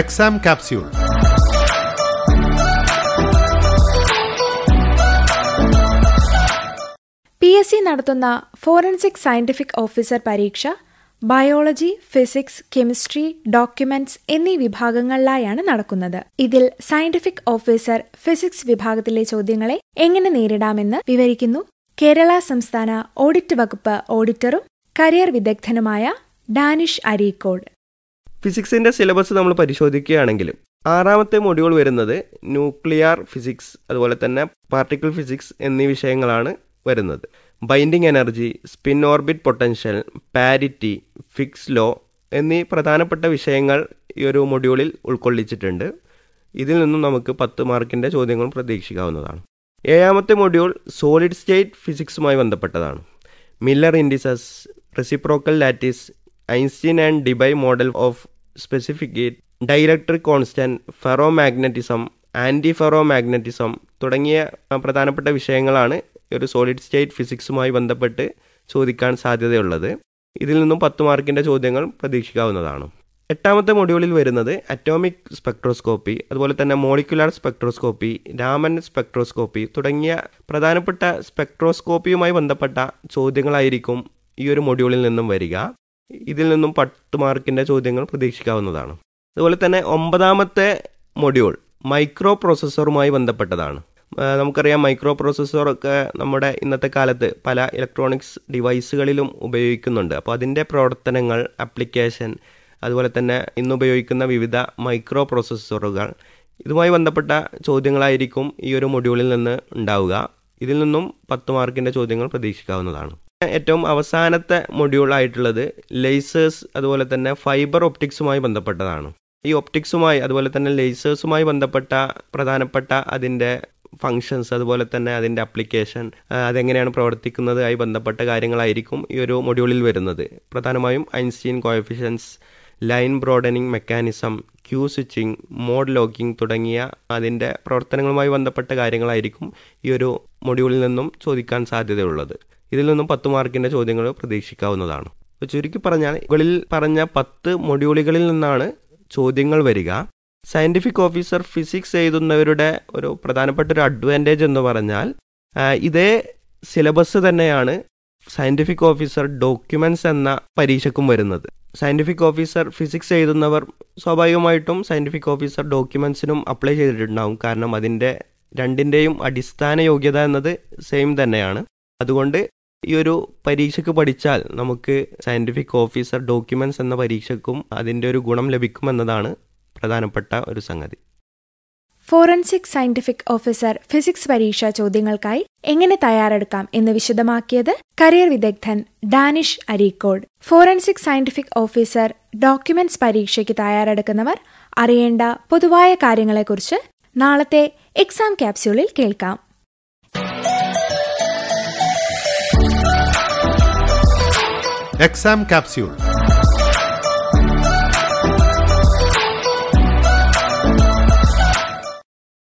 Exam capsule P S C നടത്തുന്ന forensic scientific officer പരീക്ഷ biology physics chemistry documents എന്നീ വിഭാഗങ്ങളിലായാണ് നടക്കുന്നത്. ഇതിൽ സയന്റിഫിക് ഓഫീസർ ഫിസിക്സ് വിഭാഗത്തിലെ ചോദ്യങ്ങളെ എങ്ങനെ നേരിടാമെന്ന് വിവരിക്കുന്നു. കേരള സംസ്ഥാന ഓഡിറ്റ് വകുപ്പ് ഓഡിറ്ററും കരിയർ വിദഗ്ധനുമായ ഡാനിഷ് അരീക്കോട് ഫിസിക്സിന്റെ സിലബസ് നമ്മൾ പരിശോധിക്കുകയാണെങ്കിൽ ആറാമത്തെ മൊഡ്യൂൾ വരുന്നത് ന്യൂക്ലിയർ ഫിസിക്സ് അതുപോലെ തന്നെ പാർട്ടിക്കിൾ ഫിസിക്സ് എന്നീ വിഷയങ്ങളാണ് വരുന്നത്. Binding energy spin orbit potential parity Fick's law എന്നീ പ്രധാനപ്പെട്ട വിഷയങ്ങൾ ഈ ഒരു മൊഡ്യൂളിൽ ഉൾക്കൊള്ളിച്ചിട്ടുണ്ട്. ഇതിൽ നിന്നും നമുക്ക് പത്ത് മാർക്കിന്റെ ചോദ്യങ്ങളും പ്രതീക്ഷിക്കാവുന്നതാണ്. ഏഴാമത്തെ മൊഡ്യൂൾ സോളിഡ് സ്റ്റേറ്റ് ഫിസിക്സുമായി ബന്ധപ്പെട്ടതാണ്. Miller indices reciprocal lattice Einstein and Debye model of specific heat dielectric constant ferromagnetism anti ferromagnetism തുടങ്ങിയ പ്രധാനപ്പെട്ട വിഷയങ്ങളാണ് ഒരു സോളിഡ് സ്റ്റേറ്റ് ഫിസിക്സുമായി ബന്ധപ്പെട്ട് ചോദിക്കാൻ സാധ്യതയുള്ളത്. ഇതിൽ നിന്നും പത്ത് മാർക്കിന്റെ ചോദ്യങ്ങൾ പ്രതീക്ഷിക്കാവുന്നതാണ്. എട്ടാമത്തെ മൊഡ്യൂളിൽ വരുന്നത് അറ്റോമിക് സ്പെക്ട്രോസ്കോപ്പി അതുപോലെ തന്നെ മോളിക്കുലാർ സ്പെക്ട്രോസ്കോപ്പി രാമൻ സ്പെക്ട്രോസ്കോപ്പി തുടങ്ങിയ പ്രധാനപ്പെട്ട സ്പെക്ട്രോസ്കോപ്പിയുമായി ബന്ധപ്പെട്ട ചോദ്യങ്ങളായിരിക്കും ഈ ഒരു മൊഡ്യൂളിൽ നിന്നും വരിക. ഇതിൽ നിന്നും പത്ത് മാർക്കിന്റെ ചോദ്യങ്ങൾ പ്രതീക്ഷിക്കാവുന്നതാണ്. അതുപോലെ തന്നെ ഒമ്പതാമത്തെ മൊഡ്യൂൾ മൈക്രോ പ്രോസസ്സറുമായി ബന്ധപ്പെട്ടതാണ് നമുക്കറിയാം മൈക്രോ പ്രോസസ്സറൊക്കെ നമ്മുടെ ഇന്നത്തെ കാലത്ത് പല ഇലക്ട്രോണിക്സ് ഡിവൈസുകളിലും ഉപയോഗിക്കുന്നുണ്ട്. അപ്പോൾ അതിന്റെ പ്രവർത്തനങ്ങൾ ആപ്ലിക്കേഷൻ അതുപോലെ തന്നെ ഇന്ന് ഉപയോഗിക്കുന്ന വിവിധ മൈക്രോ പ്രോസസ്സറുകൾ ഇതുമായി ബന്ധപ്പെട്ട ചോദ്യങ്ങളായിരിക്കും ഈ ഒരു മൊഡ്യൂളിൽ നിന്ന് ഉണ്ടാവുക. ഇതിൽ നിന്നും പത്ത് മാർക്കിന്റെ ചോദ്യങ്ങൾ പ്രതീക്ഷിക്കാവുന്നതാണ്. ഏറ്റവും അവസാനത്തെ മൊഡ്യൂൾ ആയിട്ടുള്ളത് ലേസേഴ്സ് അതുപോലെ തന്നെ ഫൈബർ ഒപ്റ്റിക്സുമായി ബന്ധപ്പെട്ടതാണ്. ഈ ഒപ്റ്റിക്സുമായി അതുപോലെ തന്നെ ലേസേഴ്സുമായി ബന്ധപ്പെട്ട പ്രധാനപ്പെട്ട അതിന്റെ ഫങ്ഷൻസ് അതുപോലെ തന്നെ അതിന്റെ അപ്ലിക്കേഷൻ അതെങ്ങനെയാണ് പ്രവർത്തിക്കുന്നതുമായി ബന്ധപ്പെട്ട കാര്യങ്ങളായിരിക്കും ഈ ഒരു മൊഡ്യൂളിൽ വരുന്നത്. പ്രധാനമായും Einstein coefficients line broadening mechanism Q switching mode locking തുടങ്ങിയ അതിന്റെ പ്രവർത്തനങ്ങളുമായി ബന്ധപ്പെട്ട കാര്യങ്ങളായിരിക്കും ഈ ഒരു മൊഡ്യൂളിൽ നിന്നും ചോദിക്കാൻ സാധ്യതയുള്ളത്. ഇതിൽ നിന്നും പത്ത് മാർക്കിന്റെ ചോദ്യങ്ങൾ പ്രതീക്ഷിക്കാവുന്നതാണ്. അപ്പോൾ ചുരുക്കി പറഞ്ഞാൽ മുകളിൽ പറഞ്ഞ പത്ത് മൊഡ്യൂളുകളിൽ നിന്നാണ് ചോദ്യങ്ങൾ വരിക. സയന്റിഫിക് ഓഫീസർ ഫിസിക്സ് എഴുതുന്നവരുടെ ഒരു പ്രധാനപ്പെട്ട ഒരു അഡ്വാന്റേജ് എന്ന് പറഞ്ഞാൽ ഇതേ സിലബസ് തന്നെയാണ് സയന്റിഫിക് ഓഫീസർ ഡോക്യുമെന്റ്സ് എന്ന പരീക്ഷയ്ക്കും വരുന്നത്. സയന്റിഫിക് ഓഫീസർ ഫിസിക്സ് എഴുതുന്നവർ സ്വാഭാവികമായിട്ടും സയന്റിഫിക് ഓഫീസർ ഡോക്യുമെന്റ്സിനും അപ്ലൈ ചെയ്തിട്ടുണ്ടാകും കാരണം അതിന്റെ രണ്ടിന്റെയും അടിസ്ഥാന യോഗ്യത എന്നത് സെയിം തന്നെയാണ്. അതുകൊണ്ട് ഈ ഒരു പരീക്ഷയ്ക്ക് പഠിച്ചാൽ നമുക്ക് സയന്റിഫിക് ഓഫീസർ ഡോക്യുമെന്റ്സ് എന്ന പരീക്ഷയ്ക്കും അതിന്റെ ഒരു ഗുണം ലഭിക്കുമെന്നതാണ് പ്രധാനപ്പെട്ട ഒരു സംഗതി. ഫോറൻസിക് സയന്റിഫിക് ഓഫീസർ ഫിസിക്സ് പരീക്ഷ ചോദ്യങ്ങൾക്കായി എങ്ങനെ തയ്യാറെടുക്കാം എന്ന് വിശദമാക്കിയത് കരിയർ വിദഗ്ധൻ Danish Areekode forensic scientific officer documents പരീക്ഷയ്ക്ക് തയ്യാറെടുക്കുന്നവർ അറിയേണ്ട പൊതുവായ കാര്യങ്ങളെക്കുറിച്ച് നാളത്തെ എക്സാം ക്യാപ്സ്യൂളിൽ കേൾക്കാം. Exam capsule